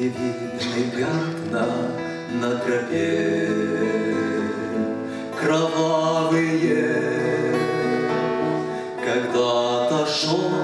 Не пятна на тропе Кровавые Когда-то шел.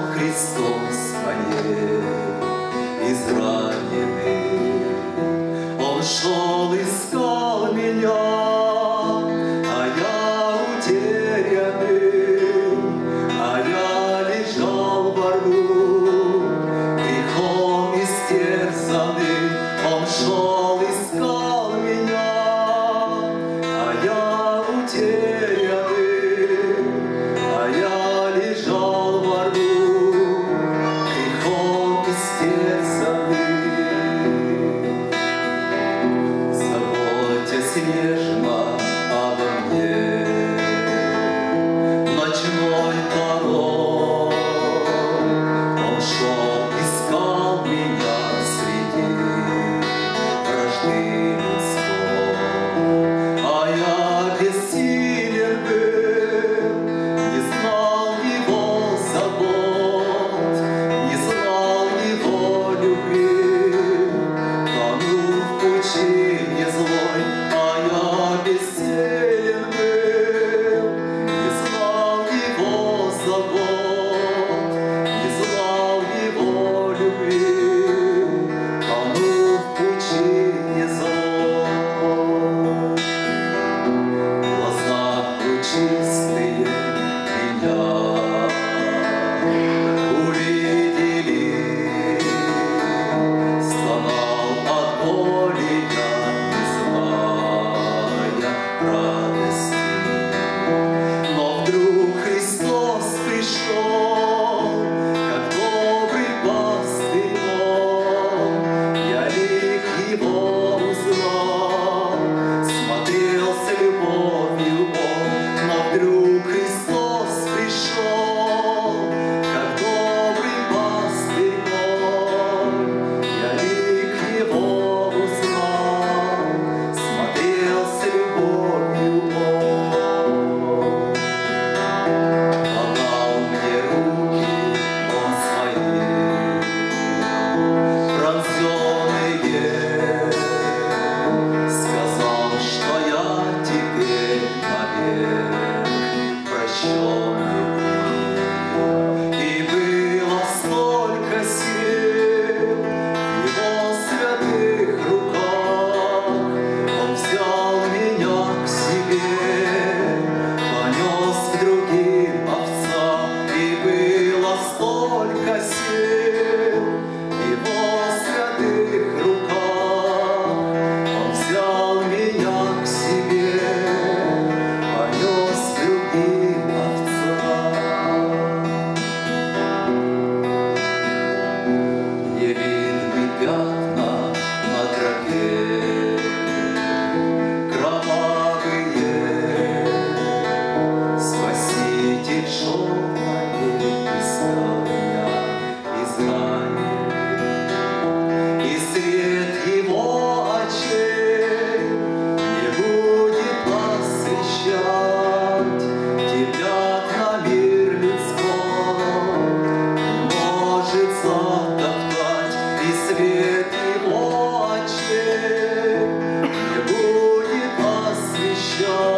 of all. your